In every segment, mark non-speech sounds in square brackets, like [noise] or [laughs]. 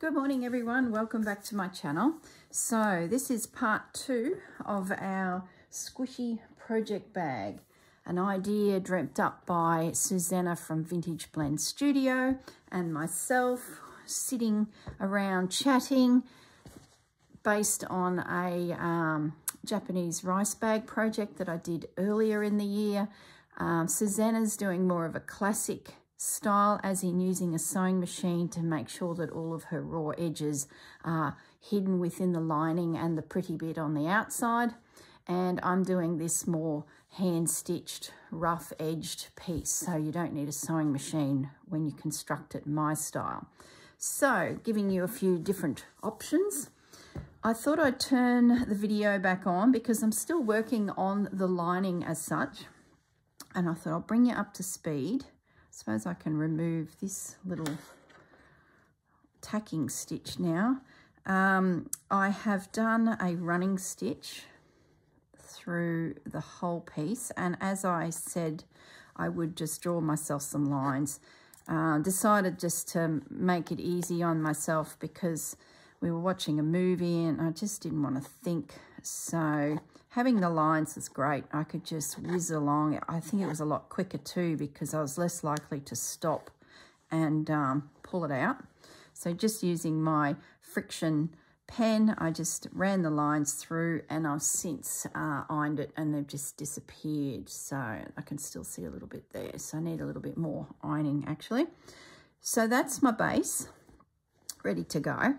Good morning everyone, welcome back to my channel. So this is part two of our squishy project bag, an idea dreamt up by Susanna from Vintage Blend Studio and myself sitting around chatting based on a um, Japanese rice bag project that I did earlier in the year. Um, Susanna's doing more of a classic style as in using a sewing machine to make sure that all of her raw edges are hidden within the lining and the pretty bit on the outside. And I'm doing this more hand-stitched, rough-edged piece, so you don't need a sewing machine when you construct it my style. So, giving you a few different options. I thought I'd turn the video back on because I'm still working on the lining as such. And I thought I'll bring you up to speed suppose I can remove this little tacking stitch now. Um, I have done a running stitch through the whole piece and as I said I would just draw myself some lines. Uh, decided just to make it easy on myself because we were watching a movie and I just didn't want to think so having the lines is great. I could just whiz along. I think it was a lot quicker too because I was less likely to stop and um, pull it out. So just using my friction pen, I just ran the lines through and I've since uh, ironed it and they've just disappeared. So I can still see a little bit there. So I need a little bit more ironing actually. So that's my base ready to go.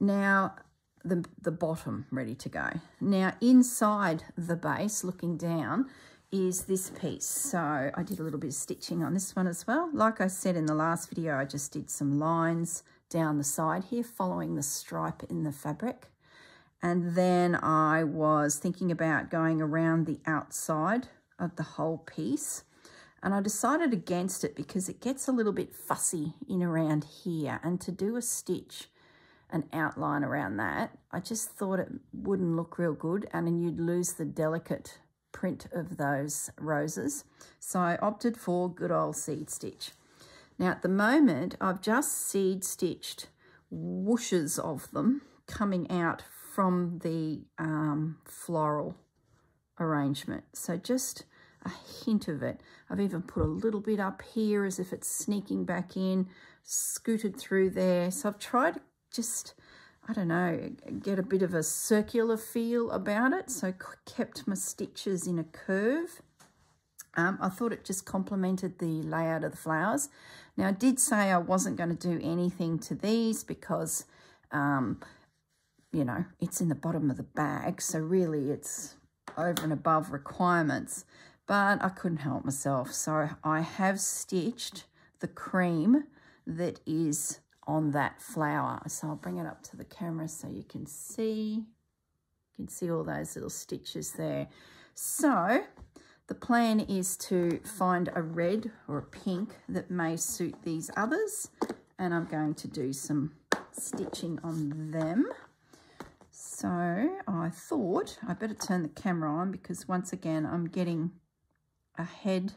Now, the, the bottom ready to go. Now inside the base, looking down, is this piece. So I did a little bit of stitching on this one as well. Like I said in the last video, I just did some lines down the side here, following the stripe in the fabric. And then I was thinking about going around the outside of the whole piece. And I decided against it because it gets a little bit fussy in around here. And to do a stitch an outline around that. I just thought it wouldn't look real good and then you'd lose the delicate print of those roses. So I opted for good old seed stitch. Now at the moment, I've just seed stitched whooshes of them coming out from the um, floral arrangement. So just a hint of it. I've even put a little bit up here as if it's sneaking back in, scooted through there. So I've tried just, I don't know, get a bit of a circular feel about it. So kept my stitches in a curve. Um, I thought it just complemented the layout of the flowers. Now, I did say I wasn't going to do anything to these because, um, you know, it's in the bottom of the bag. So really it's over and above requirements. But I couldn't help myself. So I have stitched the cream that is on that flower. So I'll bring it up to the camera so you can see. You can see all those little stitches there. So the plan is to find a red or a pink that may suit these others. And I'm going to do some stitching on them. So I thought I better turn the camera on because once again, I'm getting ahead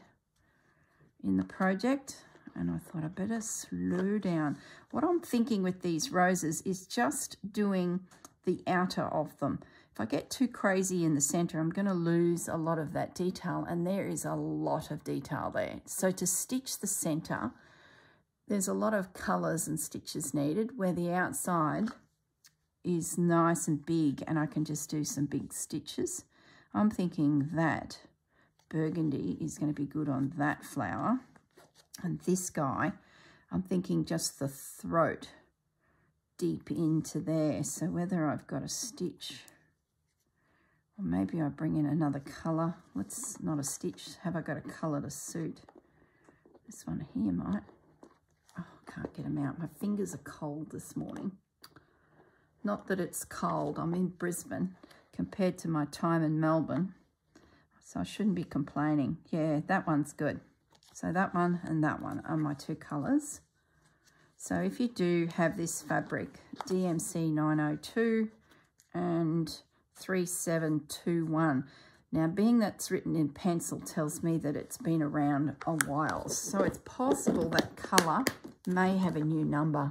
in the project and I thought I better slow down. What I'm thinking with these roses is just doing the outer of them. If I get too crazy in the center, I'm going to lose a lot of that detail, and there is a lot of detail there. So to stitch the center, there's a lot of colors and stitches needed, where the outside is nice and big, and I can just do some big stitches. I'm thinking that burgundy is going to be good on that flower. And this guy, I'm thinking just the throat deep into there. So whether I've got a stitch or maybe I bring in another colour. Let's not a stitch. Have I got a colour to suit? This one here might. Oh, can't get them out. My fingers are cold this morning. Not that it's cold. I'm in Brisbane compared to my time in Melbourne. So I shouldn't be complaining. Yeah, that one's good. So that one and that one are my two colours. So if you do have this fabric, DMC 902 and 3721. Now, being that's written in pencil tells me that it's been around a while. So it's possible that colour may have a new number.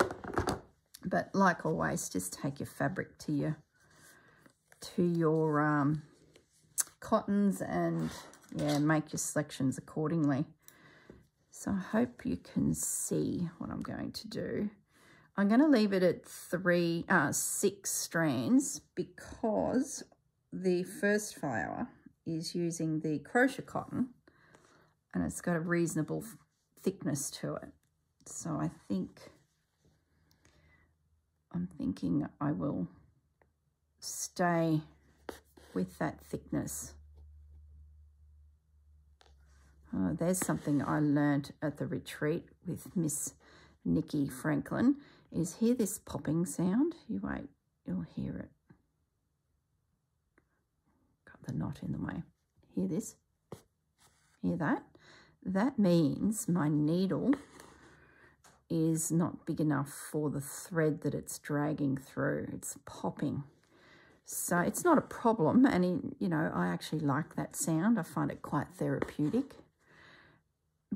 But like always, just take your fabric to your to your um, cottons and yeah, make your selections accordingly. So I hope you can see what I'm going to do. I'm going to leave it at three, uh, six strands because the first flower is using the crochet cotton and it's got a reasonable thickness to it. So I think, I'm thinking I will stay with that thickness. Oh, there's something I learned at the retreat with Miss Nikki Franklin is hear this popping sound. You wait, you'll hear it. Got the knot in the way. Hear this? Hear that? That means my needle is not big enough for the thread that it's dragging through. It's popping. So it's not a problem. And, in, you know, I actually like that sound. I find it quite therapeutic.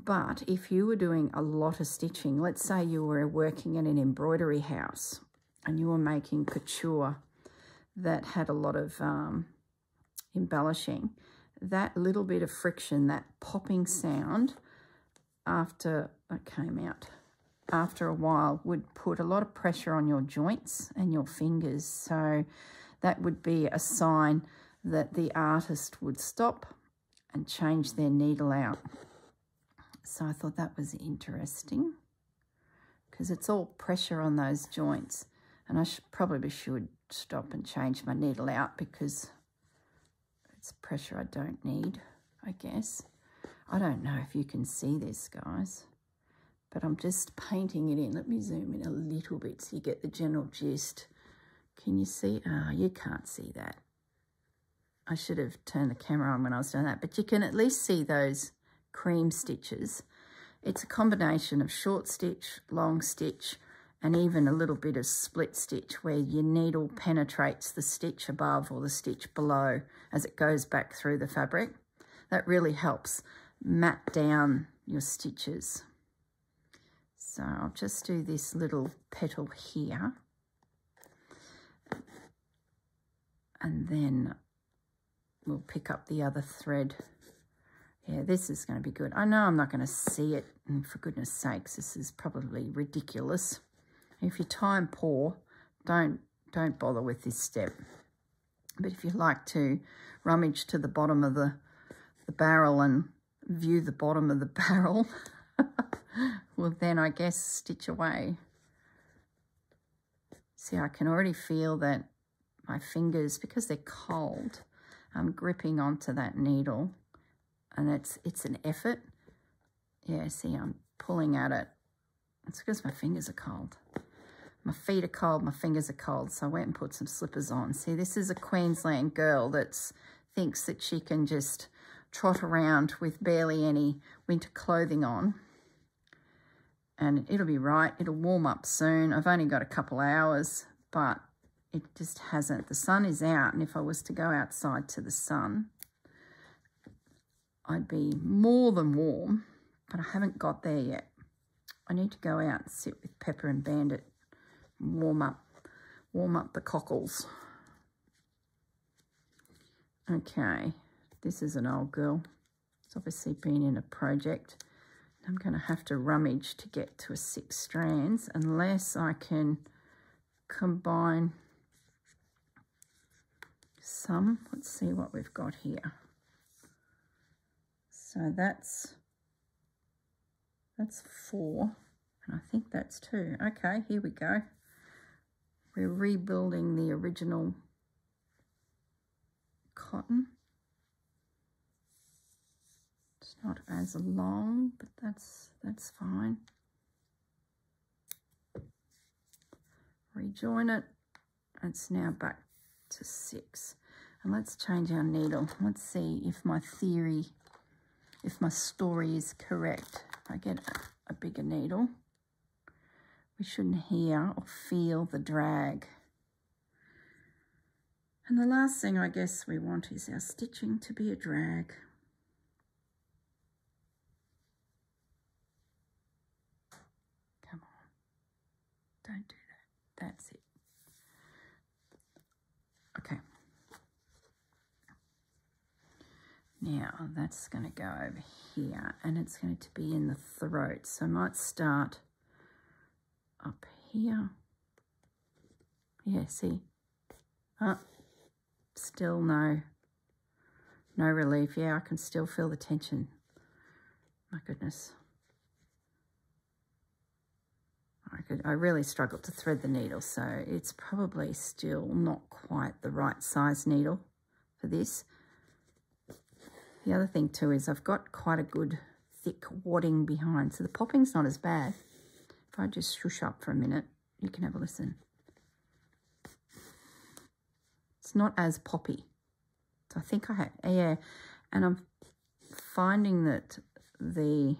But if you were doing a lot of stitching, let's say you were working in an embroidery house and you were making couture that had a lot of um, embellishing, that little bit of friction, that popping sound after it came out, after a while would put a lot of pressure on your joints and your fingers. So that would be a sign that the artist would stop and change their needle out. So I thought that was interesting because it's all pressure on those joints. And I should, probably should stop and change my needle out because it's pressure I don't need, I guess. I don't know if you can see this, guys, but I'm just painting it in. Let me zoom in a little bit so you get the general gist. Can you see? Ah, oh, you can't see that. I should have turned the camera on when I was doing that, but you can at least see those cream stitches. It's a combination of short stitch, long stitch, and even a little bit of split stitch where your needle penetrates the stitch above or the stitch below as it goes back through the fabric. That really helps map down your stitches. So I'll just do this little petal here. And then we'll pick up the other thread yeah, this is going to be good. I know I'm not going to see it, and for goodness sakes, this is probably ridiculous. If you're time poor, don't, don't bother with this step. But if you like to rummage to the bottom of the, the barrel and view the bottom of the [laughs] barrel, well then I guess stitch away. See, I can already feel that my fingers, because they're cold, I'm gripping onto that needle and it's it's an effort. Yeah, see, I'm pulling at it. It's because my fingers are cold. My feet are cold, my fingers are cold, so I went and put some slippers on. See, this is a Queensland girl that thinks that she can just trot around with barely any winter clothing on. And it'll be right. It'll warm up soon. I've only got a couple hours, but it just hasn't. The sun is out, and if I was to go outside to the sun, I'd be more than warm, but I haven't got there yet. I need to go out and sit with Pepper and Bandit and warm up, warm up the cockles. Okay, this is an old girl. It's obviously been in a project. I'm going to have to rummage to get to a six strands unless I can combine some. Let's see what we've got here. So that's that's four, and I think that's two. Okay, here we go. We're rebuilding the original cotton. It's not as long, but that's that's fine. Rejoin it. It's now back to six. And let's change our needle. Let's see if my theory if my story is correct. I get a, a bigger needle, we shouldn't hear or feel the drag. And the last thing I guess we want is our stitching to be a drag. Come on. Don't do that. That's it. Okay. Now that's going to go over here and it's going to be in the throat. So I might start up here. Yeah, see? Oh, still no, no relief. Yeah, I can still feel the tension. My goodness. I could, I really struggled to thread the needle, so it's probably still not quite the right size needle for this. The other thing too is I've got quite a good thick wadding behind, so the popping's not as bad. If I just shush up for a minute, you can have a listen. It's not as poppy. So I think I have, yeah, and I'm finding that the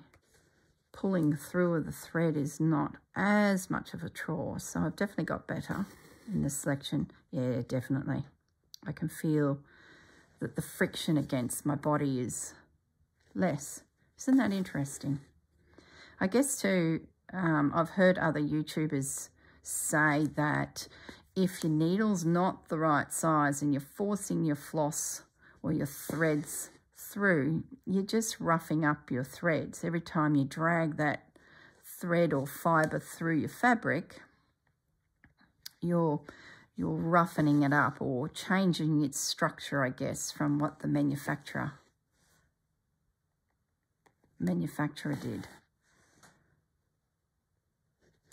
pulling through of the thread is not as much of a chore. So I've definitely got better in this selection. Yeah, definitely. I can feel that the friction against my body is less. Isn't that interesting? I guess too, um, I've heard other YouTubers say that if your needle's not the right size and you're forcing your floss or your threads through, you're just roughing up your threads. Every time you drag that thread or fibre through your fabric, you're, you're roughening it up or changing its structure, I guess, from what the manufacturer manufacturer did.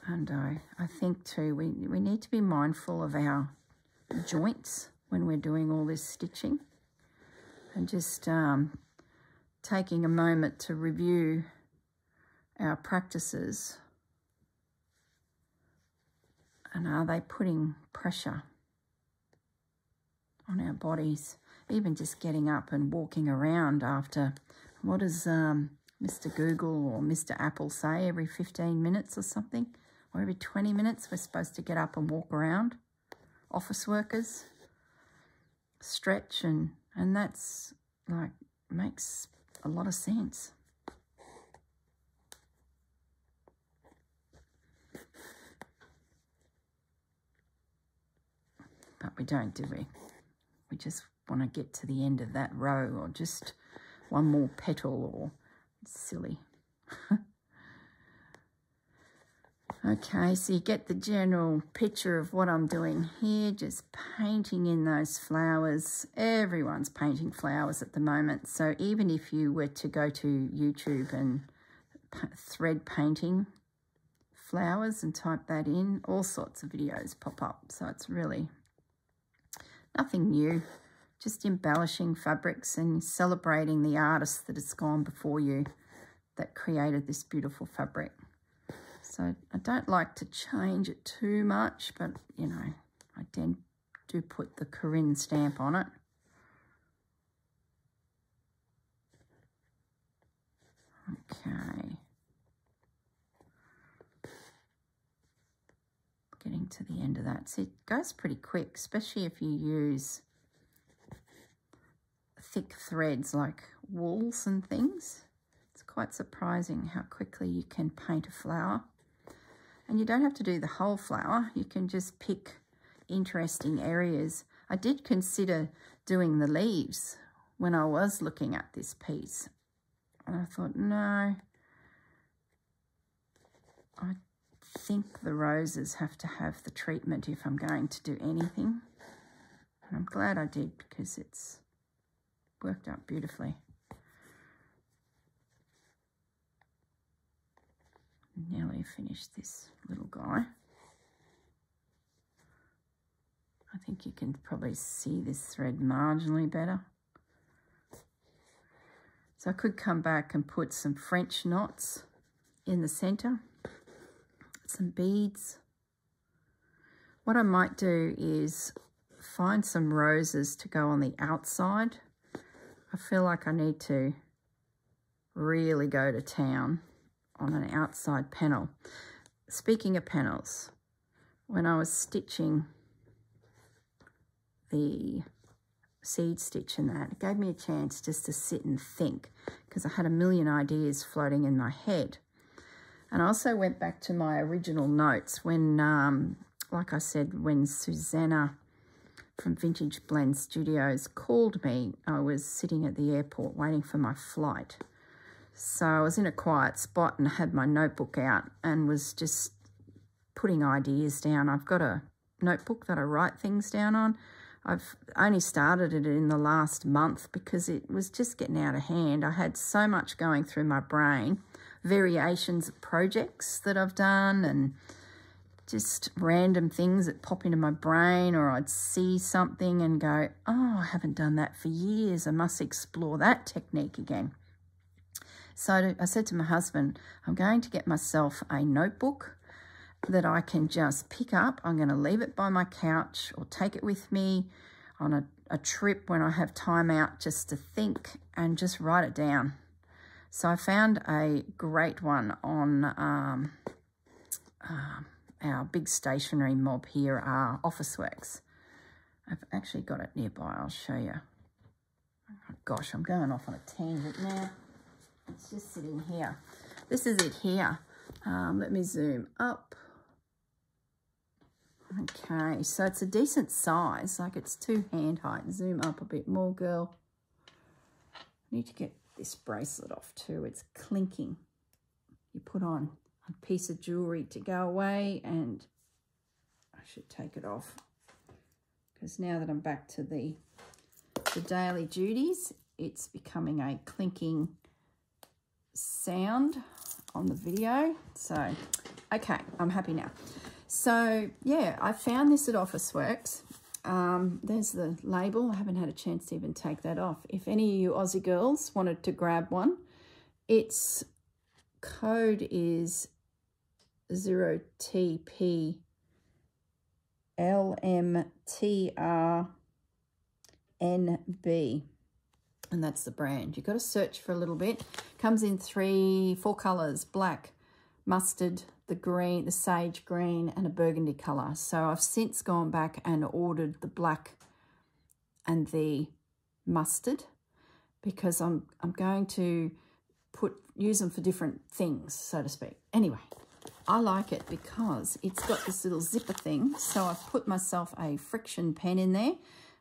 And I, I think too, we, we need to be mindful of our joints when we're doing all this stitching and just um, taking a moment to review our practices and are they putting pressure on our bodies even just getting up and walking around after what does um, Mr. Google or Mr. Apple say every 15 minutes or something or every 20 minutes we're supposed to get up and walk around office workers stretch and and that's like makes a lot of sense. But we don't, do we? We just want to get to the end of that row or just one more petal or silly. [laughs] Okay, so you get the general picture of what I'm doing here, just painting in those flowers. Everyone's painting flowers at the moment. So even if you were to go to YouTube and thread painting flowers and type that in, all sorts of videos pop up. So it's really nothing new, just embellishing fabrics and celebrating the artist that has gone before you that created this beautiful fabric. So I don't like to change it too much, but, you know, I then do put the Corrine stamp on it. Okay. Getting to the end of that. See, it goes pretty quick, especially if you use thick threads like wools and things. It's quite surprising how quickly you can paint a flower. And you don't have to do the whole flower. You can just pick interesting areas. I did consider doing the leaves when I was looking at this piece. And I thought, no, I think the roses have to have the treatment if I'm going to do anything. And I'm glad I did because it's worked out beautifully. nearly finished this little guy. I think you can probably see this thread marginally better. So I could come back and put some French knots in the center, some beads. What I might do is find some roses to go on the outside. I feel like I need to really go to town on an outside panel. Speaking of panels, when I was stitching the seed stitch and that, it gave me a chance just to sit and think because I had a million ideas floating in my head. And I also went back to my original notes when um, like I said, when Susanna from Vintage Blend Studios called me, I was sitting at the airport waiting for my flight. So I was in a quiet spot and had my notebook out and was just putting ideas down. I've got a notebook that I write things down on. I've only started it in the last month because it was just getting out of hand. I had so much going through my brain, variations of projects that I've done and just random things that pop into my brain or I'd see something and go, oh, I haven't done that for years. I must explore that technique again. So I said to my husband, I'm going to get myself a notebook that I can just pick up. I'm going to leave it by my couch or take it with me on a, a trip when I have time out just to think and just write it down. So I found a great one on um, um, our big stationery mob here are Officeworks. I've actually got it nearby. I'll show you. Oh gosh, I'm going off on a tangent now. It's just sitting here. This is it here. Um, let me zoom up. Okay, so it's a decent size, like it's two hand height. Zoom up a bit more, girl. Need to get this bracelet off too. It's clinking. You put on a piece of jewelry to go away and I should take it off because now that I'm back to the, the daily duties, it's becoming a clinking sound on the video. So, okay, I'm happy now. So, yeah, I found this at Officeworks. Um, there's the label. I haven't had a chance to even take that off. If any of you Aussie girls wanted to grab one, its code is 0TP LMTRNB. And that's the brand. You've got to search for a little bit. Comes in three, four colours. Black, mustard, the green, the sage green, and a burgundy colour. So I've since gone back and ordered the black and the mustard because I'm I'm going to put use them for different things, so to speak. Anyway, I like it because it's got this little zipper thing. So I've put myself a friction pen in there.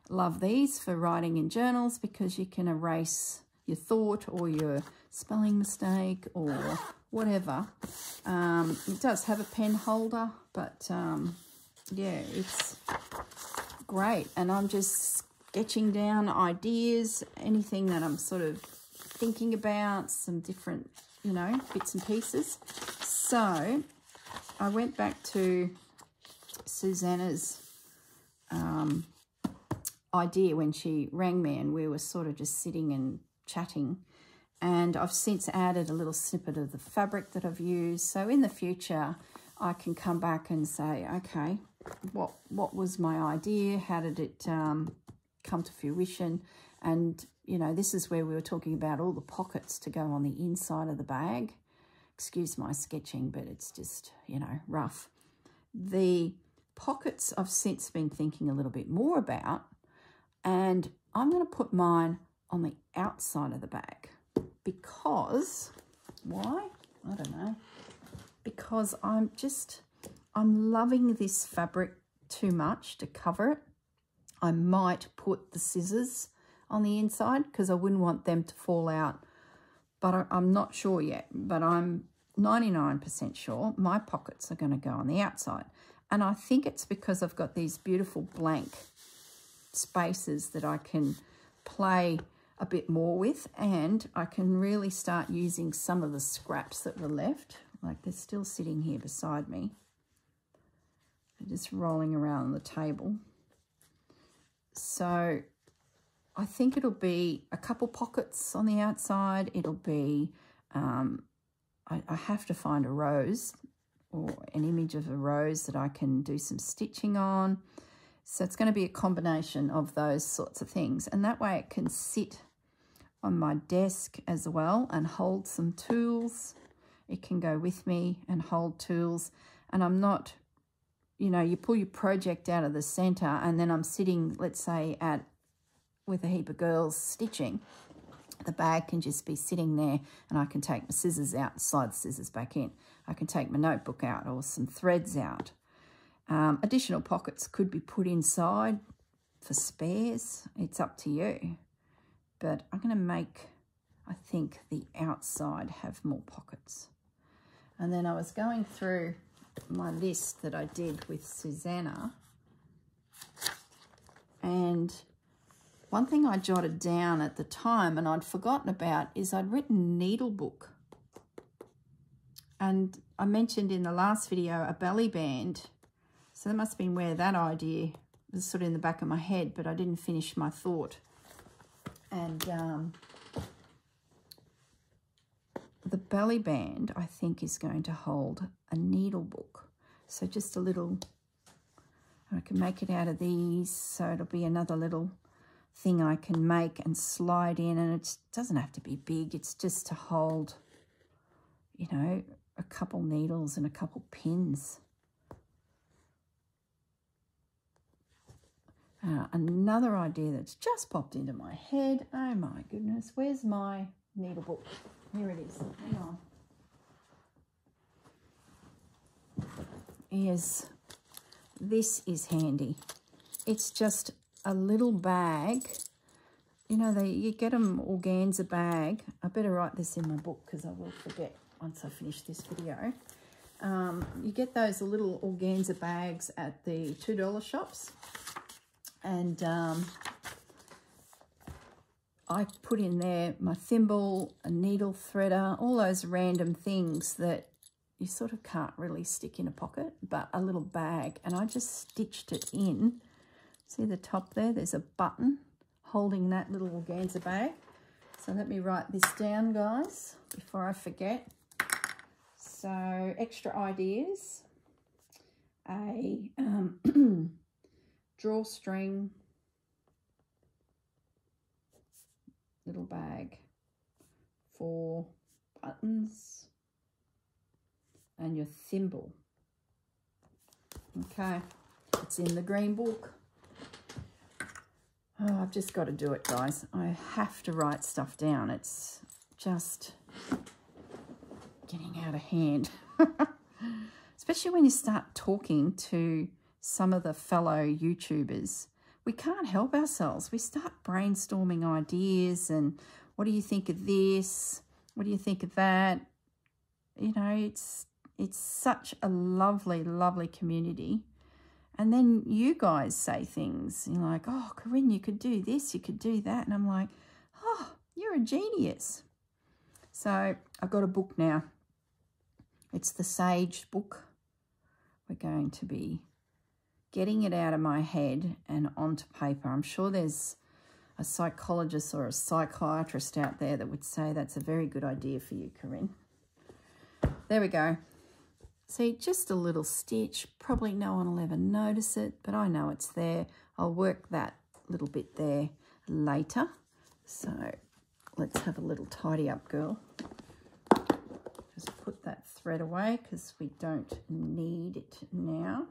Love these for writing in journals because you can erase your thought or your spelling mistake or whatever. Um, it does have a pen holder, but um, yeah, it's great. And I'm just sketching down ideas, anything that I'm sort of thinking about, some different, you know, bits and pieces. So I went back to Susanna's um, idea when she rang me and we were sort of just sitting and chatting. And I've since added a little snippet of the fabric that I've used. So in the future, I can come back and say, okay, what, what was my idea? How did it um, come to fruition? And, you know, this is where we were talking about all the pockets to go on the inside of the bag. Excuse my sketching, but it's just, you know, rough. The pockets I've since been thinking a little bit more about, and I'm going to put mine on the outside of the bag because, why? I don't know. Because I'm just, I'm loving this fabric too much to cover it. I might put the scissors on the inside because I wouldn't want them to fall out but I, I'm not sure yet. But I'm 99% sure my pockets are going to go on the outside. And I think it's because I've got these beautiful blank spaces that I can play a bit more with and I can really start using some of the scraps that were left. Like they're still sitting here beside me. They're just rolling around on the table. So I think it'll be a couple pockets on the outside. It'll be, um, I, I have to find a rose or an image of a rose that I can do some stitching on. So it's going to be a combination of those sorts of things. And that way it can sit on my desk as well and hold some tools. It can go with me and hold tools. And I'm not, you know, you pull your project out of the center and then I'm sitting, let's say, at with a heap of girls stitching, the bag can just be sitting there and I can take my scissors out, slide the scissors back in. I can take my notebook out or some threads out. Um, additional pockets could be put inside for spares. It's up to you. But I'm going to make, I think, the outside have more pockets. And then I was going through my list that I did with Susanna. And one thing I jotted down at the time and I'd forgotten about is I'd written needle book. And I mentioned in the last video a belly band. So that must have been where that idea was sort of in the back of my head, but I didn't finish my thought. And um, the belly band, I think, is going to hold a needle book. So just a little, I can make it out of these. So it'll be another little thing I can make and slide in. And it doesn't have to be big. It's just to hold, you know, a couple needles and a couple pins. Uh, another idea that's just popped into my head. Oh my goodness, where's my needle book? Here it is. Hang on. Is this is handy. It's just a little bag. You know, they you get them organza bag. I better write this in my book because I will forget once I finish this video. Um, you get those little organza bags at the $2 shops. And um, I put in there my thimble, a needle threader, all those random things that you sort of can't really stick in a pocket, but a little bag. And I just stitched it in. See the top there? There's a button holding that little organza bag. So let me write this down, guys, before I forget. So extra ideas, a um, [clears throat] drawstring, little bag for buttons and your thimble. Okay, it's in the green book. Oh, I've just got to do it, guys. I have to write stuff down. It's just getting out of hand. [laughs] Especially when you start talking to some of the fellow YouTubers. We can't help ourselves. We start brainstorming ideas and what do you think of this? What do you think of that? You know, it's it's such a lovely, lovely community. And then you guys say things. You're like, oh, Corrine, you could do this, you could do that. And I'm like, oh, you're a genius. So I've got a book now. It's the Sage book. We're going to be getting it out of my head and onto paper. I'm sure there's a psychologist or a psychiatrist out there that would say that's a very good idea for you, Corrine. There we go. See, just a little stitch. Probably no one will ever notice it, but I know it's there. I'll work that little bit there later. So let's have a little tidy up, girl. Just put that thread away because we don't need it now.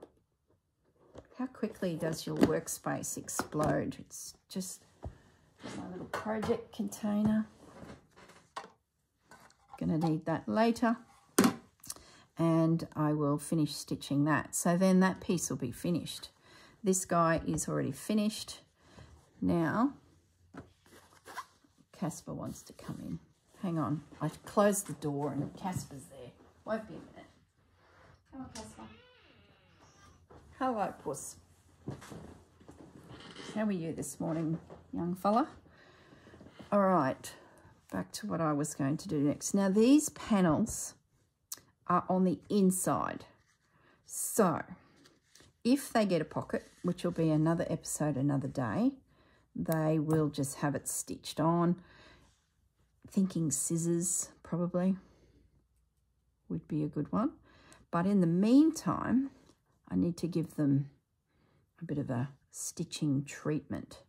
How quickly does your workspace explode? It's just my little project container. Going to need that later. And I will finish stitching that. So then that piece will be finished. This guy is already finished. Now, Casper wants to come in. Hang on. I closed the door and Casper's there. Won't be a minute. Come on, Casper. Hello, Puss. How are you this morning, young fella? All right, back to what I was going to do next. Now, these panels are on the inside. So, if they get a pocket, which will be another episode another day, they will just have it stitched on thinking scissors probably would be a good one. But in the meantime, I need to give them a bit of a stitching treatment.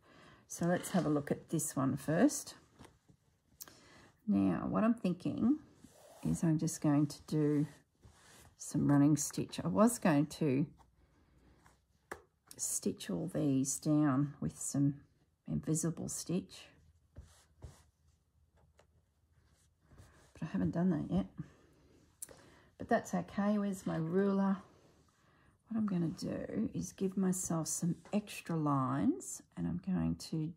So let's have a look at this one first. Now, what I'm thinking is I'm just going to do some running stitch. I was going to stitch all these down with some invisible stitch but I haven't done that yet. But that's okay. Where's my ruler? What I'm going to do is give myself some extra lines and I'm going to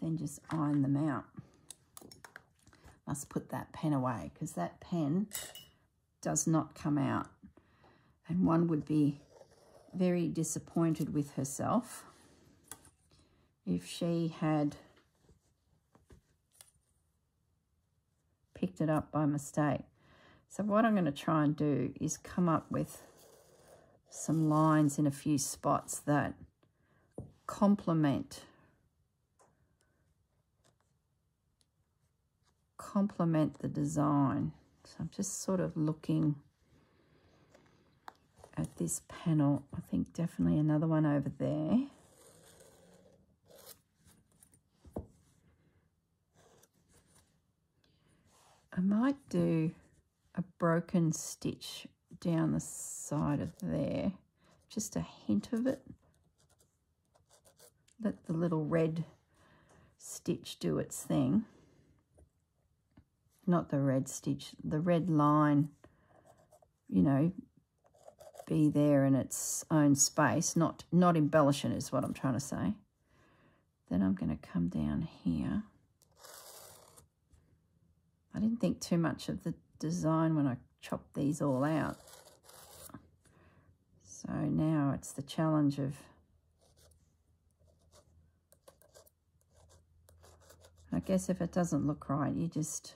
then just iron them out. Must put that pen away because that pen does not come out and one would be very disappointed with herself if she had picked it up by mistake. So what I'm going to try and do is come up with some lines in a few spots that complement complement the design. So I'm just sort of looking at this panel. I think definitely another one over there. I might do a broken stitch down the side of there. Just a hint of it. Let the little red stitch do its thing. Not the red stitch, the red line, you know, be there in its own space, not, not embellishing is what I'm trying to say. Then I'm going to come down here. I didn't think too much of the design when I chopped these all out. So now it's the challenge of I guess if it doesn't look right, you just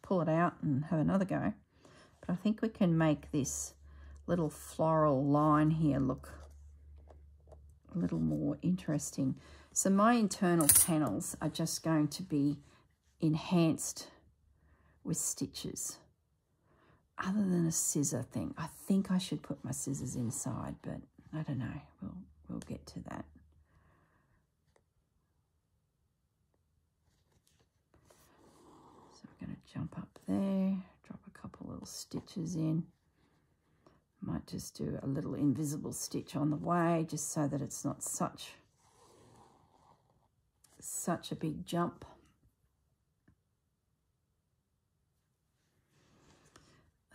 pull it out and have another go. But I think we can make this little floral line here look a little more interesting. So my internal panels are just going to be enhanced with stitches other than a scissor thing. I think I should put my scissors inside, but I don't know. We'll, we'll get to that. So I'm going to jump up there, drop a couple little stitches in. Might just do a little invisible stitch on the way just so that it's not such such a big jump.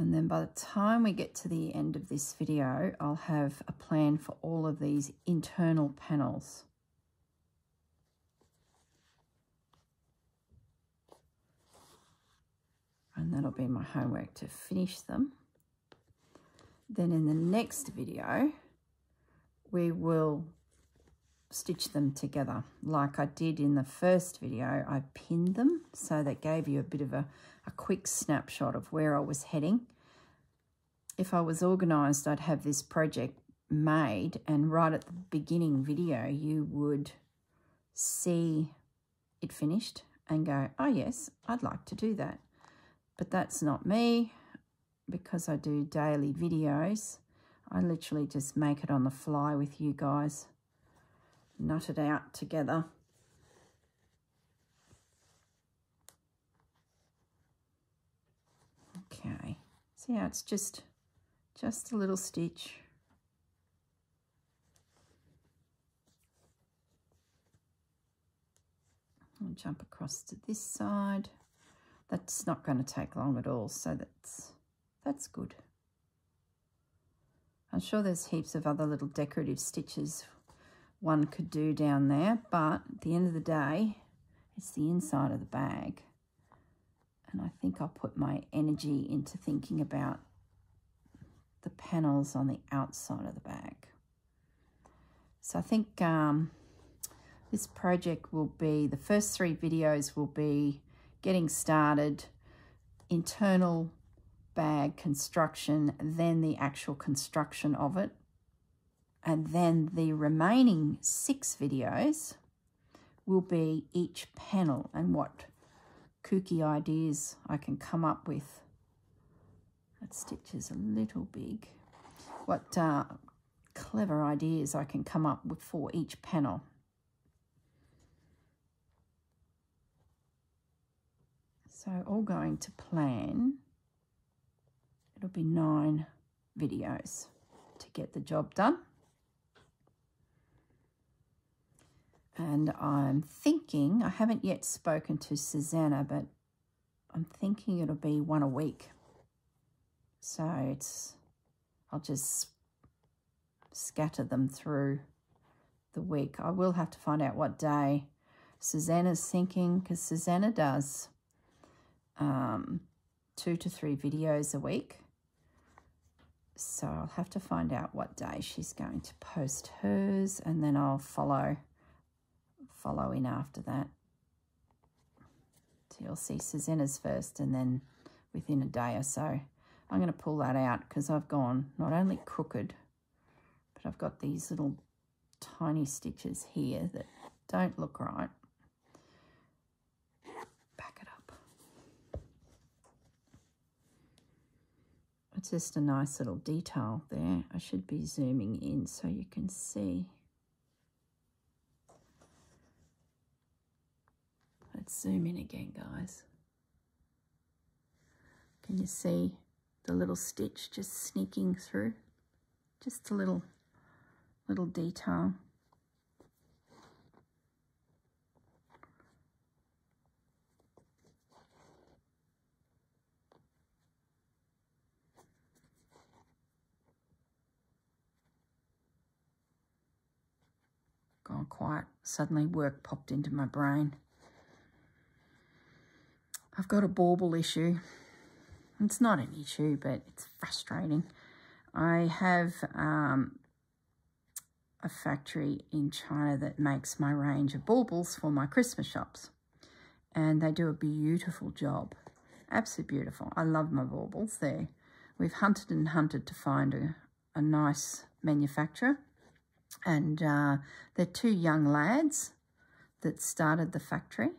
And then by the time we get to the end of this video, I'll have a plan for all of these internal panels. And that'll be my homework to finish them. Then in the next video, we will stitch them together. Like I did in the first video, I pinned them, so that gave you a bit of a, a quick snapshot of where I was heading. If I was organised, I'd have this project made and right at the beginning video, you would see it finished and go, oh yes, I'd like to do that. But that's not me because I do daily videos, I literally just make it on the fly with you guys. Nut it out together. Okay, see how it's just, just a little stitch. I'll jump across to this side. That's not going to take long at all, so that's that's good. I'm sure there's heaps of other little decorative stitches one could do down there, but at the end of the day, it's the inside of the bag. And I think I'll put my energy into thinking about the panels on the outside of the bag. So I think um, this project will be, the first three videos will be getting started, internal bag construction, then the actual construction of it. And then the remaining six videos will be each panel and what kooky ideas I can come up with. Stitch is a little big. What uh, clever ideas I can come up with for each panel. So all going to plan it'll be nine videos to get the job done. And I'm thinking, I haven't yet spoken to Susanna, but I'm thinking it'll be one a week. So it's, I'll just scatter them through the week. I will have to find out what day Susanna's thinking because Susanna does um, two to three videos a week. So I'll have to find out what day she's going to post hers and then I'll follow follow in after that. So you'll see Susanna's first and then within a day or so. I'm going to pull that out because I've gone not only crooked, but I've got these little tiny stitches here that don't look right. Back it up. It's just a nice little detail there. I should be zooming in so you can see. Let's zoom in again, guys. Can you see the little stitch just sneaking through? Just a little, little detail. Gone quiet. Suddenly work popped into my brain. I've got a bauble issue. It's not an issue, but it's frustrating. I have um, a factory in China that makes my range of baubles for my Christmas shops. And they do a beautiful job. Absolutely beautiful. I love my baubles there. We've hunted and hunted to find a, a nice manufacturer. And uh, they're two young lads that started the factory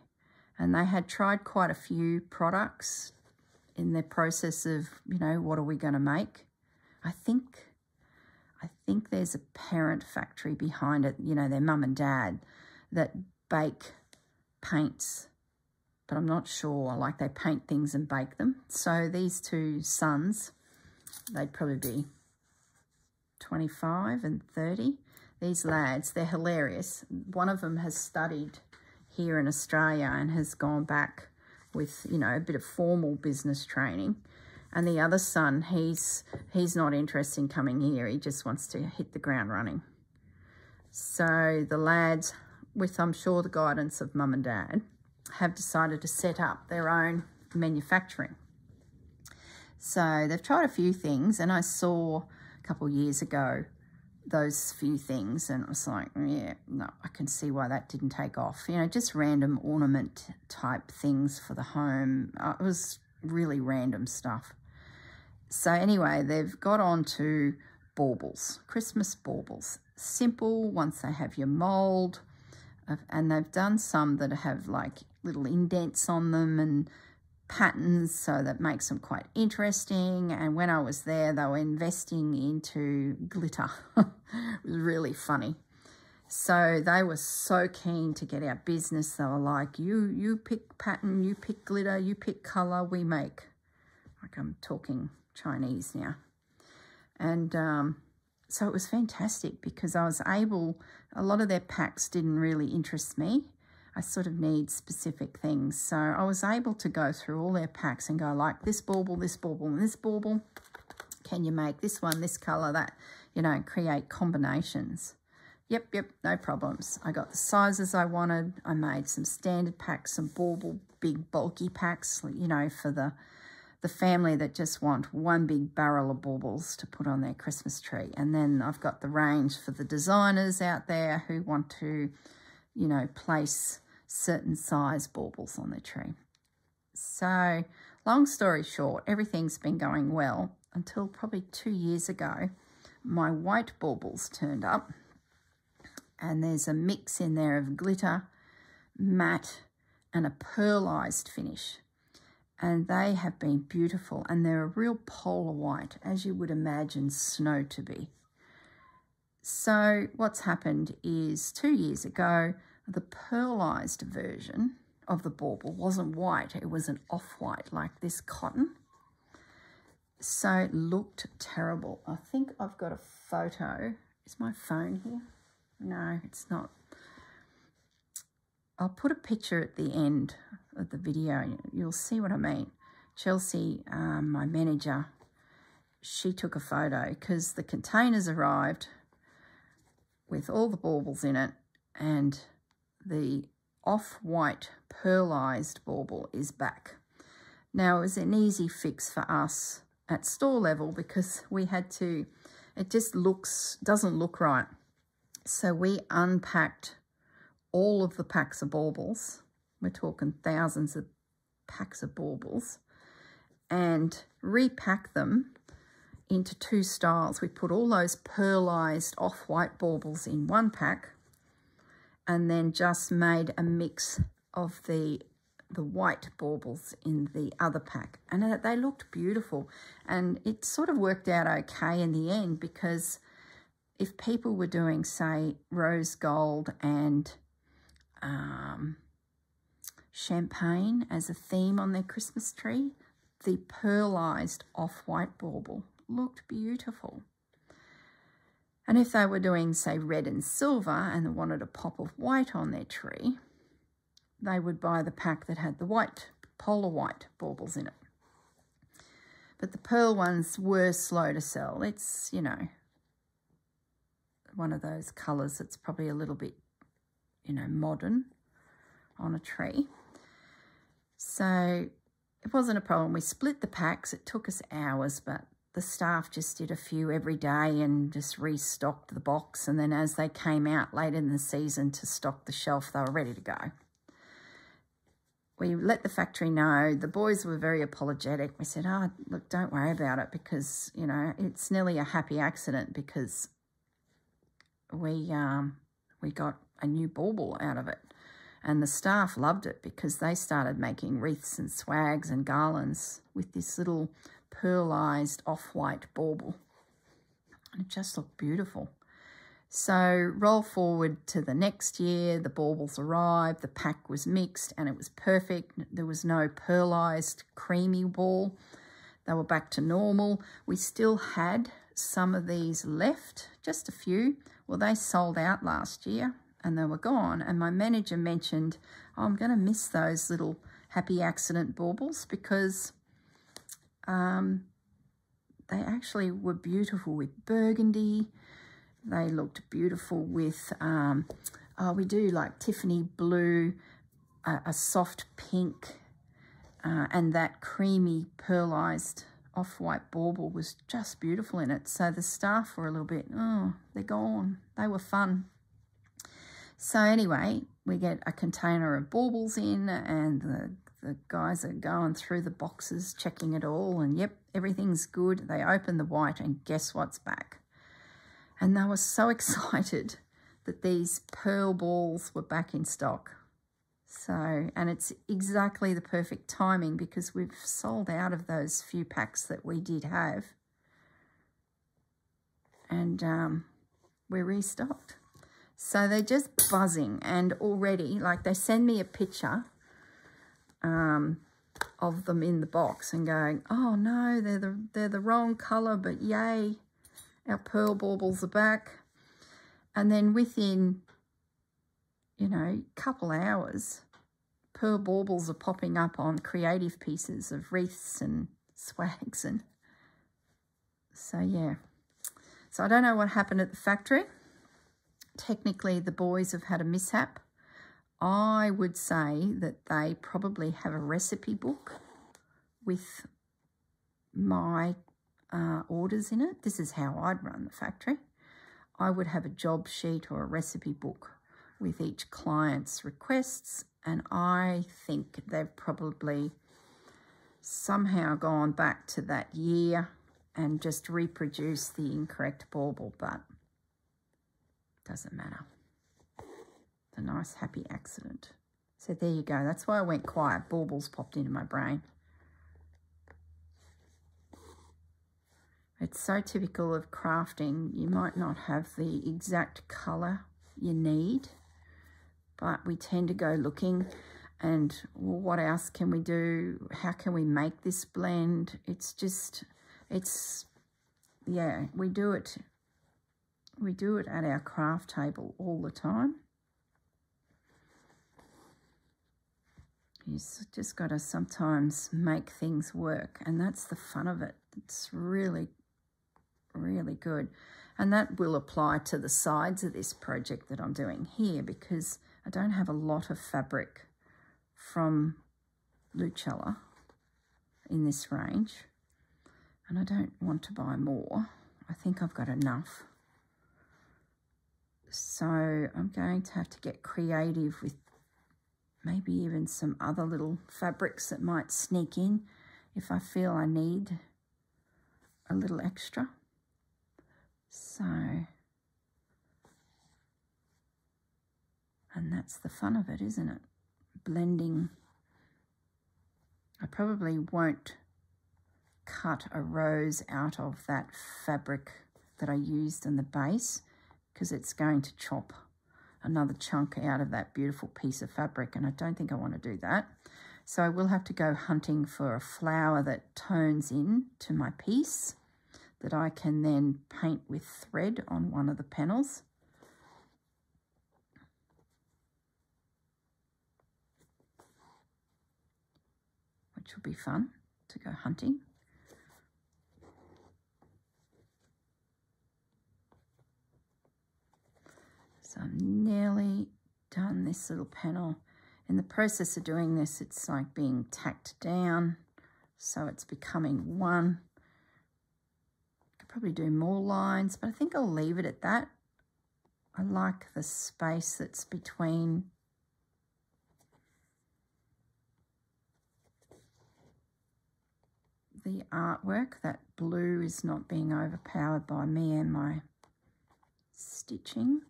and they had tried quite a few products in their process of, you know, what are we going to make? I think, I think there's a parent factory behind it, you know, their mum and dad that bake paints, but I'm not sure, like they paint things and bake them. So these two sons, they'd probably be 25 and 30. These lads, they're hilarious. One of them has studied here in Australia and has gone back with, you know, a bit of formal business training. And the other son, he's he's not interested in coming here. He just wants to hit the ground running. So the lads, with I'm sure the guidance of mum and dad, have decided to set up their own manufacturing. So they've tried a few things and I saw a couple years ago those few things and it was like, yeah, no, I can see why that didn't take off. You know, just random ornament type things for the home. Uh, it was really random stuff. So anyway, they've got on to baubles, Christmas baubles. Simple once they have your mould. And they've done some that have like little indents on them and patterns, so that makes them quite interesting. And when I was there, they were investing into glitter. [laughs] it was really funny. So they were so keen to get our business. They were like, you, you pick pattern, you pick glitter, you pick colour, we make. Like I'm talking Chinese now. And um, so it was fantastic because I was able, a lot of their packs didn't really interest me. I sort of need specific things. So I was able to go through all their packs and go like this bauble, this bauble, and this bauble. Can you make this one, this colour, that, you know, create combinations. Yep, yep, no problems. I got the sizes I wanted. I made some standard packs, some bauble, big bulky packs, you know, for the the family that just want one big barrel of baubles to put on their Christmas tree. And then I've got the range for the designers out there who want to, you know, place certain size baubles on the tree. So long story short, everything's been going well until probably two years ago. My white baubles turned up and there's a mix in there of glitter, matte and a pearlized finish. And they have been beautiful and they're a real polar white as you would imagine snow to be. So what's happened is two years ago, the pearlized version of the bauble wasn't white. It was an off-white like this cotton. So it looked terrible. I think I've got a photo. Is my phone here? No, it's not. I'll put a picture at the end of the video. You'll see what I mean. Chelsea, um, my manager, she took a photo because the containers arrived with all the baubles in it and the off-white pearlized bauble is back. Now, it was an easy fix for us at store level because we had to, it just looks, doesn't look right. So we unpacked all of the packs of baubles. We're talking thousands of packs of baubles and repack them into two styles. We put all those pearlized off-white baubles in one pack and then just made a mix of the the white baubles in the other pack and they looked beautiful and it sort of worked out okay in the end because if people were doing say rose gold and um, champagne as a theme on their Christmas tree the pearlized off-white bauble looked beautiful. And if they were doing, say, red and silver and they wanted a pop of white on their tree, they would buy the pack that had the white, polar white baubles in it. But the pearl ones were slow to sell. It's, you know, one of those colours that's probably a little bit, you know, modern on a tree. So it wasn't a problem. We split the packs. It took us hours, but the staff just did a few every day and just restocked the box. And then as they came out late in the season to stock the shelf, they were ready to go. We let the factory know. The boys were very apologetic. We said, oh, look, don't worry about it because, you know, it's nearly a happy accident because we, um, we got a new bauble out of it. And the staff loved it because they started making wreaths and swags and garlands with this little pearlized off-white bauble. And it just looked beautiful. So roll forward to the next year, the baubles arrived, the pack was mixed and it was perfect. There was no pearlized creamy ball. They were back to normal. We still had some of these left, just a few. Well, they sold out last year and they were gone. And my manager mentioned, oh, I'm going to miss those little happy accident baubles because um, they actually were beautiful with burgundy. They looked beautiful with, um, oh, we do like Tiffany blue, a soft pink, uh, and that creamy pearlized off-white bauble was just beautiful in it. So the staff were a little bit, oh, they're gone. They were fun. So anyway, we get a container of baubles in and the the guys are going through the boxes, checking it all, and yep, everything's good. They open the white, and guess what's back? And they were so [laughs] excited that these pearl balls were back in stock. So, and it's exactly the perfect timing because we've sold out of those few packs that we did have. And um, we're restocked. So they're just buzzing and already, like they send me a picture um, of them in the box and going, oh no, they're the, they're the wrong colour, but yay, our pearl baubles are back. And then within, you know, a couple hours, pearl baubles are popping up on creative pieces of wreaths and swags. and So, yeah. So I don't know what happened at the factory. Technically, the boys have had a mishap I would say that they probably have a recipe book with my uh, orders in it. This is how I'd run the factory. I would have a job sheet or a recipe book with each client's requests and I think they've probably somehow gone back to that year and just reproduced the incorrect bauble, but doesn't matter a nice happy accident. So there you go. That's why I went quiet. Baubles popped into my brain. It's so typical of crafting. You might not have the exact colour you need, but we tend to go looking and well, what else can we do? How can we make this blend? It's just, it's, yeah, we do it. We do it at our craft table all the time. You just got to sometimes make things work. And that's the fun of it. It's really, really good. And that will apply to the sides of this project that I'm doing here because I don't have a lot of fabric from Luccello in this range. And I don't want to buy more. I think I've got enough. So I'm going to have to get creative with maybe even some other little fabrics that might sneak in if I feel I need a little extra. So, and that's the fun of it, isn't it? Blending. I probably won't cut a rose out of that fabric that I used in the base because it's going to chop another chunk out of that beautiful piece of fabric and I don't think I want to do that. So I will have to go hunting for a flower that tones in to my piece that I can then paint with thread on one of the panels. Which will be fun to go hunting. So I'm nearly done this little panel. In the process of doing this, it's like being tacked down. So it's becoming one. I could probably do more lines, but I think I'll leave it at that. I like the space that's between the artwork. That blue is not being overpowered by me and my stitching.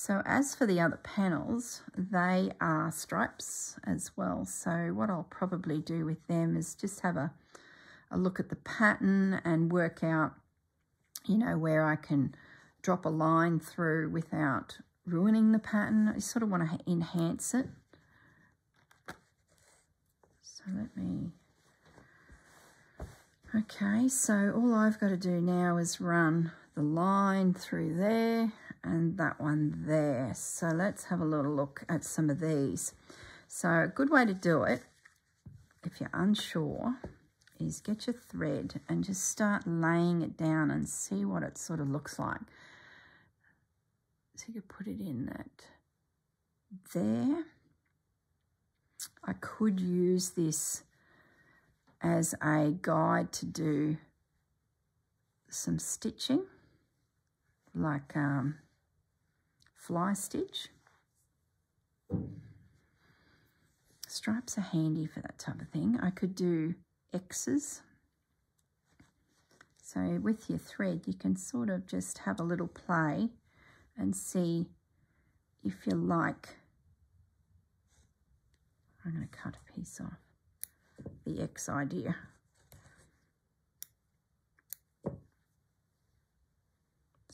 So as for the other panels, they are stripes as well. So what I'll probably do with them is just have a, a look at the pattern and work out, you know, where I can drop a line through without ruining the pattern. I sort of want to enhance it. So let me... Okay, so all I've got to do now is run the line through there and that one there. So let's have a little look at some of these. So a good way to do it, if you're unsure, is get your thread and just start laying it down and see what it sort of looks like. So you could put it in that there. I could use this as a guide to do some stitching like um, fly stitch. Stripes are handy for that type of thing. I could do X's. So with your thread, you can sort of just have a little play and see if you like. I'm going to cut a piece off the X idea.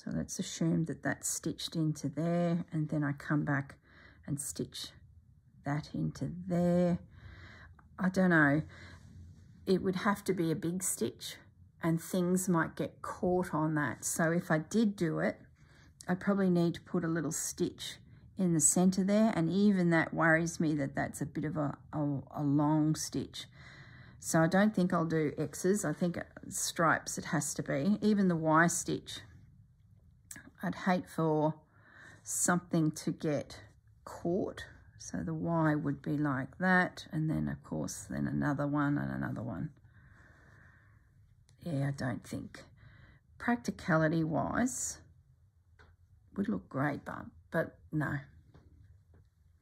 So let's assume that that's stitched into there and then I come back and stitch that into there. I don't know. It would have to be a big stitch and things might get caught on that. So if I did do it, I probably need to put a little stitch in the center there and even that worries me that that's a bit of a, a, a long stitch. So I don't think I'll do X's. I think uh, stripes it has to be. Even the Y stitch I'd hate for something to get caught. So the Y would be like that. And then, of course, then another one and another one. Yeah, I don't think. Practicality-wise, would look great, but, but no.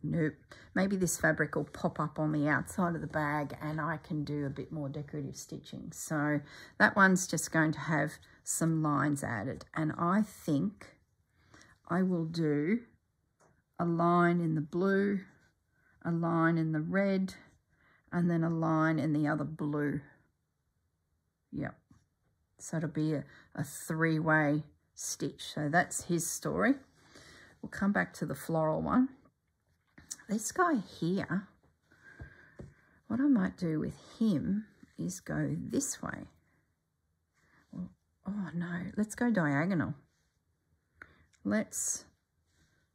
Nope. Maybe this fabric will pop up on the outside of the bag and I can do a bit more decorative stitching. So that one's just going to have some lines added. And I think I will do a line in the blue, a line in the red, and then a line in the other blue. Yep. So it'll be a, a three-way stitch. So that's his story. We'll come back to the floral one. This guy here, what I might do with him is go this way. Oh no, let's go diagonal. Let's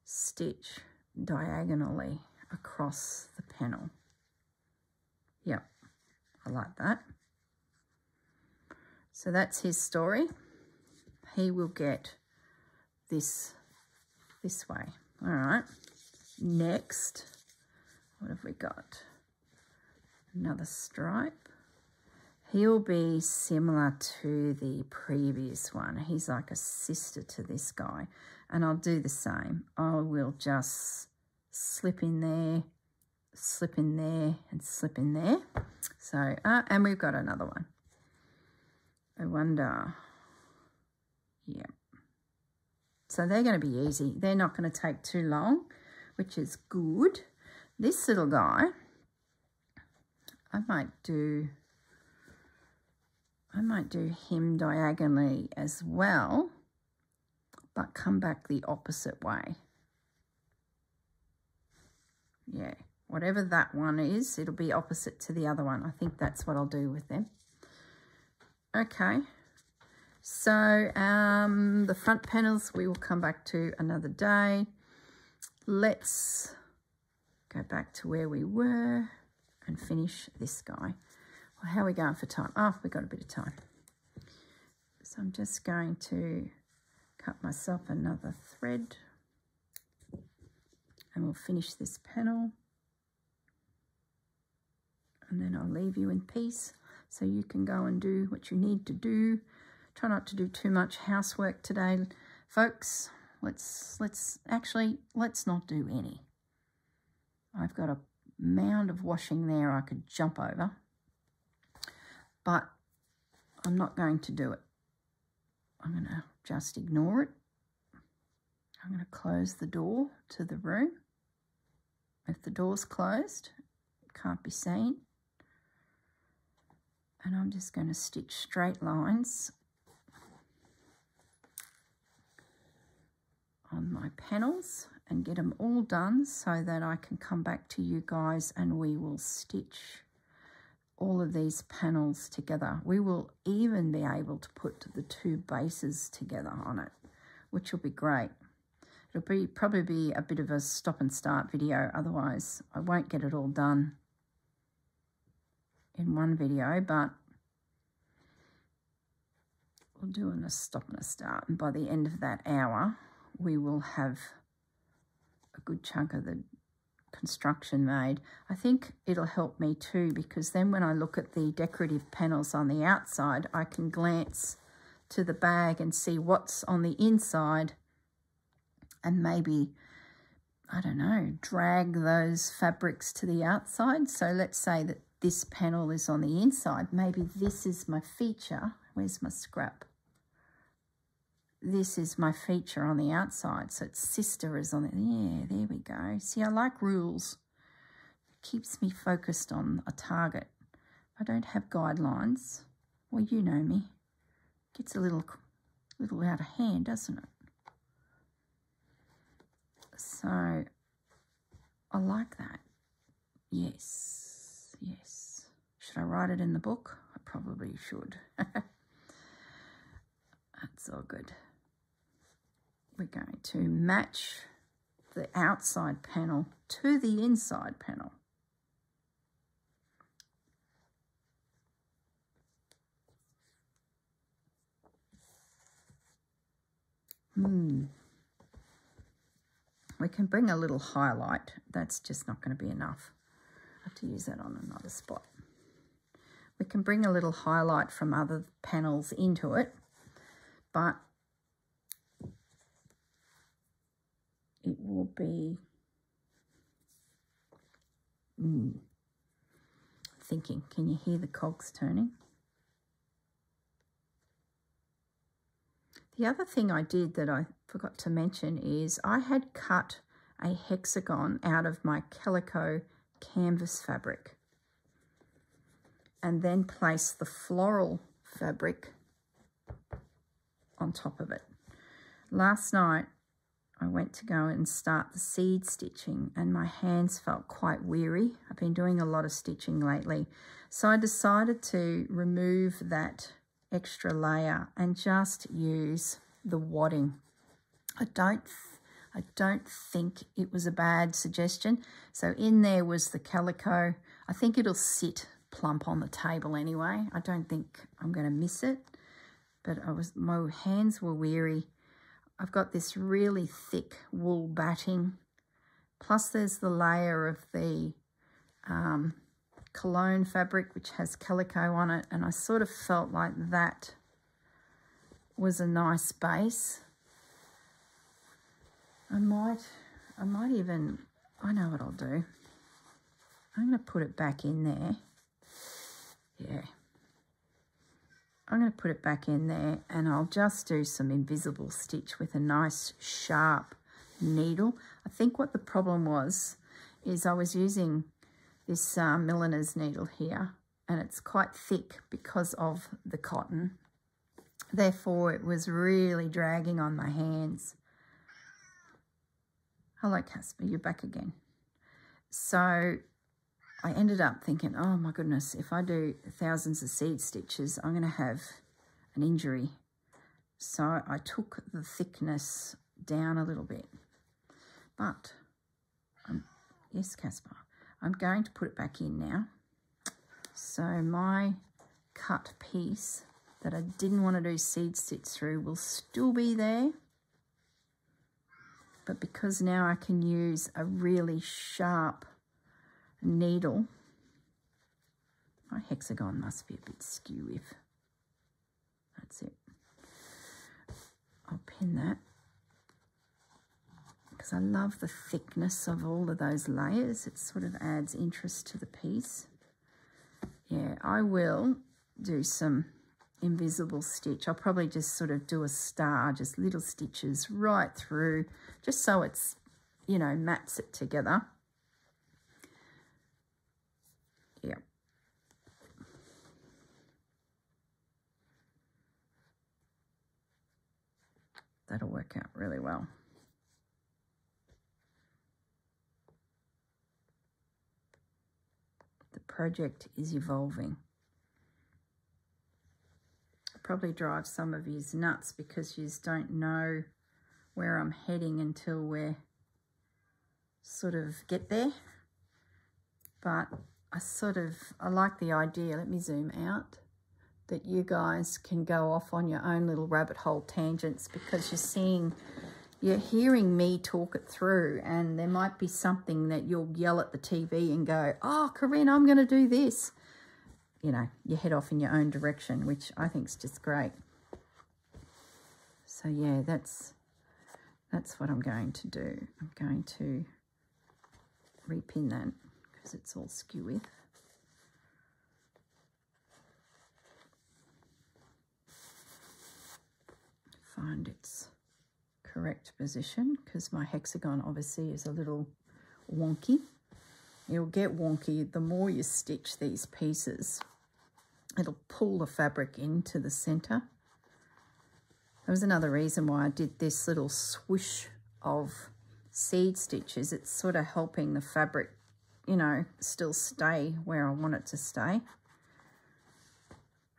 stitch diagonally across the panel. Yep, I like that. So that's his story. He will get this this way. All right. Next, what have we got? Another stripe. He'll be similar to the previous one. He's like a sister to this guy. And I'll do the same. I will just slip in there, slip in there, and slip in there. So, uh, and we've got another one. I wonder. Yeah. So they're going to be easy. They're not going to take too long, which is good. This little guy, I might do, I might do him diagonally as well, but come back the opposite way. Yeah, whatever that one is, it'll be opposite to the other one. I think that's what I'll do with them. Okay. So um, the front panels we will come back to another day. Let's go back to where we were and finish this guy. How are we going for time? Oh, we've got a bit of time. So I'm just going to cut myself another thread and we'll finish this panel. And then I'll leave you in peace so you can go and do what you need to do Try not to do too much housework today, folks. Let's, let's, actually, let's not do any. I've got a mound of washing there I could jump over. But I'm not going to do it. I'm going to just ignore it. I'm going to close the door to the room. If the door's closed, it can't be seen. And I'm just going to stitch straight lines on my panels and get them all done so that I can come back to you guys and we will stitch all of these panels together. We will even be able to put the two bases together on it, which will be great. It'll be probably be a bit of a stop and start video, otherwise I won't get it all done in one video, but we'll do a stop and a start. And by the end of that hour, we will have a good chunk of the construction made. I think it'll help me too because then when I look at the decorative panels on the outside, I can glance to the bag and see what's on the inside and maybe, I don't know, drag those fabrics to the outside. So let's say that this panel is on the inside. Maybe this is my feature. Where's my scrap? This is my feature on the outside. So its sister is on it. Yeah, there we go. See, I like rules. It keeps me focused on a target. I don't have guidelines. Well, you know me. Gets a little, little out of hand, doesn't it? So, I like that. Yes, yes. Should I write it in the book? I probably should. [laughs] That's all good we're going to match the outside panel to the inside panel. Hmm. We can bring a little highlight. That's just not going to be enough. I have to use that on another spot. We can bring a little highlight from other panels into it, but it will be mm, thinking. Can you hear the cogs turning? The other thing I did that I forgot to mention is I had cut a hexagon out of my calico canvas fabric and then placed the floral fabric on top of it. Last night I went to go and start the seed stitching and my hands felt quite weary. I've been doing a lot of stitching lately. So I decided to remove that extra layer and just use the wadding. I don't I don't think it was a bad suggestion. So in there was the calico. I think it'll sit plump on the table anyway. I don't think I'm going to miss it. but I was my hands were weary. I've got this really thick wool batting. Plus there's the layer of the um, cologne fabric, which has calico on it. And I sort of felt like that was a nice base. I might, I might even, I know what I'll do. I'm going to put it back in there. Yeah. I'm going to put it back in there and I'll just do some invisible stitch with a nice sharp needle. I think what the problem was is I was using this uh, milliner's needle here and it's quite thick because of the cotton. Therefore, it was really dragging on my hands. Hello, Casper, you're back again. So I ended up thinking, oh my goodness, if I do thousands of seed stitches, I'm going to have an injury. So I took the thickness down a little bit. But, um, yes, Caspar, I'm going to put it back in now. So my cut piece that I didn't want to do seed stitch through will still be there. But because now I can use a really sharp needle. My hexagon must be a bit skew if that's it. I'll pin that because I love the thickness of all of those layers. It sort of adds interest to the piece. Yeah, I will do some invisible stitch. I'll probably just sort of do a star, just little stitches right through, just so it's, you know, mats it together. That'll work out really well. The project is evolving. Probably drive some of you nuts because you don't know where I'm heading until we sort of get there. But I sort of, I like the idea. Let me zoom out that you guys can go off on your own little rabbit hole tangents because you're seeing, you're hearing me talk it through and there might be something that you'll yell at the TV and go, oh, Corrine, I'm going to do this. You know, you head off in your own direction, which I think is just great. So yeah, that's that's what I'm going to do. I'm going to repin that because it's all skew with. Find its correct position because my hexagon obviously is a little wonky. It'll get wonky the more you stitch these pieces. It'll pull the fabric into the center. There was another reason why I did this little swoosh of seed stitches. It's sort of helping the fabric, you know, still stay where I want it to stay.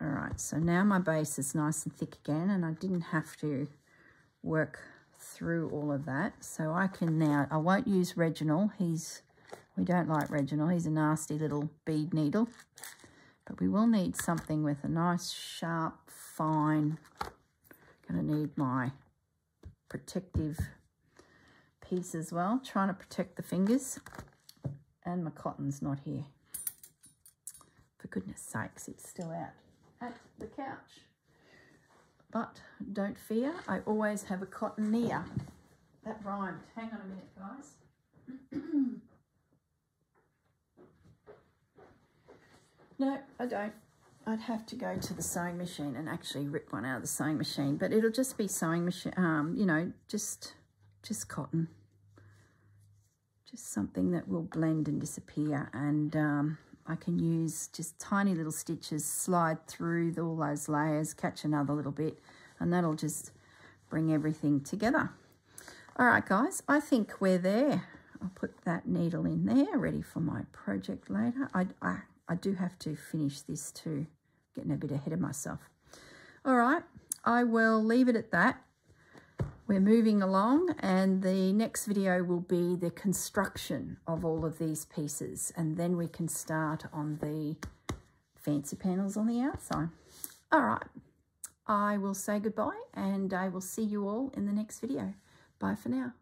All right, so now my base is nice and thick again and I didn't have to work through all of that. So I can now, I won't use Reginald. He's, we don't like Reginald. He's a nasty little bead needle. But we will need something with a nice, sharp, fine, gonna need my protective piece as well. Trying to protect the fingers. And my cotton's not here. For goodness sakes, it's still out at the couch. But don't fear, I always have a cotton near. That rhymed. Hang on a minute, guys. [clears throat] no, I don't. I'd have to go to the sewing machine and actually rip one out of the sewing machine. But it'll just be sewing machine, um, you know, just, just cotton. Just something that will blend and disappear. And um, I can use just tiny little stitches, slide through all those layers, catch another little bit, and that'll just bring everything together. All right, guys, I think we're there. I'll put that needle in there, ready for my project later. I, I, I do have to finish this too, getting a bit ahead of myself. All right, I will leave it at that we're moving along and the next video will be the construction of all of these pieces and then we can start on the fancy panels on the outside. All right, I will say goodbye and I will see you all in the next video. Bye for now.